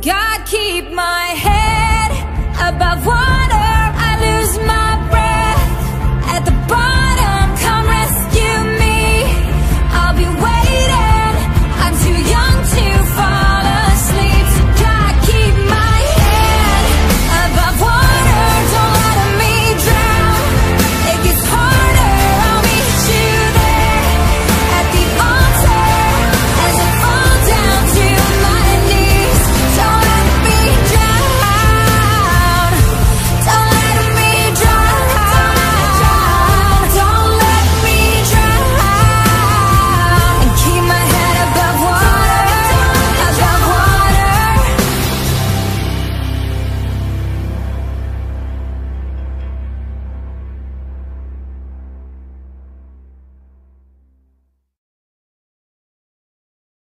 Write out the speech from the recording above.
God keep my head